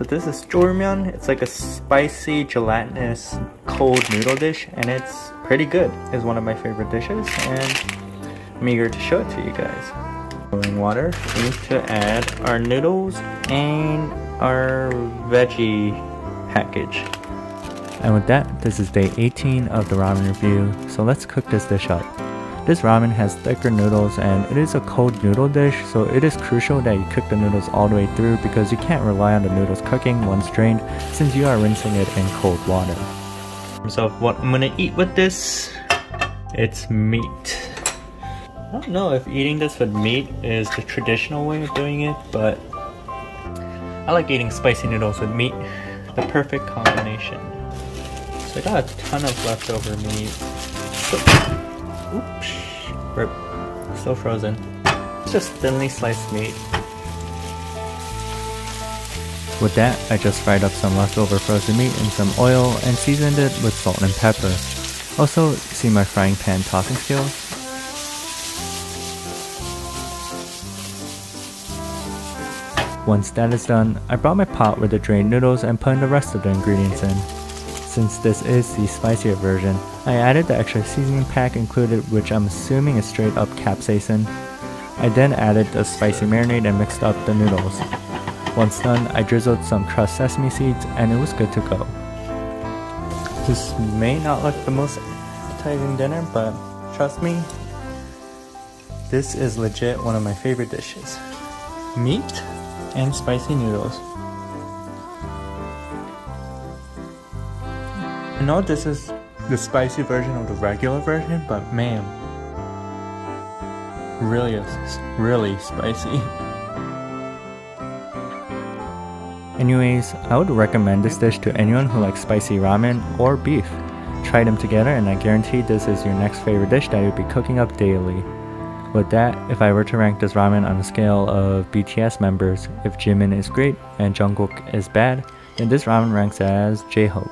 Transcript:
So this is jjolmyun. It's like a spicy, gelatinous, cold noodle dish, and it's pretty good. It's one of my favorite dishes, and I'm eager to show it to you guys. Boiling water, we need to add our noodles and our veggie package. And with that, this is day 18 of the ramen review, so let's cook this dish up. This ramen has thicker noodles and it is a cold noodle dish, so it is crucial that you cook the noodles all the way through because you can't rely on the noodles cooking once drained since you are rinsing it in cold water. So what I'm gonna eat with this, it's meat. I don't know if eating this with meat is the traditional way of doing it, but I like eating spicy noodles with meat. The perfect combination. So I got a ton of leftover meat. Oops. Rip. Still frozen. It's just thinly sliced meat. With that, I just fried up some leftover frozen meat in some oil and seasoned it with salt and pepper. Also, see my frying pan tossing skills? Once that is done, I brought my pot with the drained noodles and put in the rest of the ingredients in. Since this is the spicier version, I added the extra seasoning pack included which I'm assuming is straight up capsaicin. I then added the spicy marinade and mixed up the noodles. Once done, I drizzled some crushed sesame seeds and it was good to go. This may not look the most appetizing dinner, but trust me, this is legit one of my favorite dishes. Meat and spicy noodles. I know this is the spicy version of the regular version, but man, really is really spicy. Anyways, I would recommend this dish to anyone who likes spicy ramen or beef. Try them together and I guarantee this is your next favorite dish that you'll be cooking up daily. With that, if I were to rank this ramen on a scale of BTS members, if Jimin is great and Jungkook is bad, then this ramen ranks as J-Hope.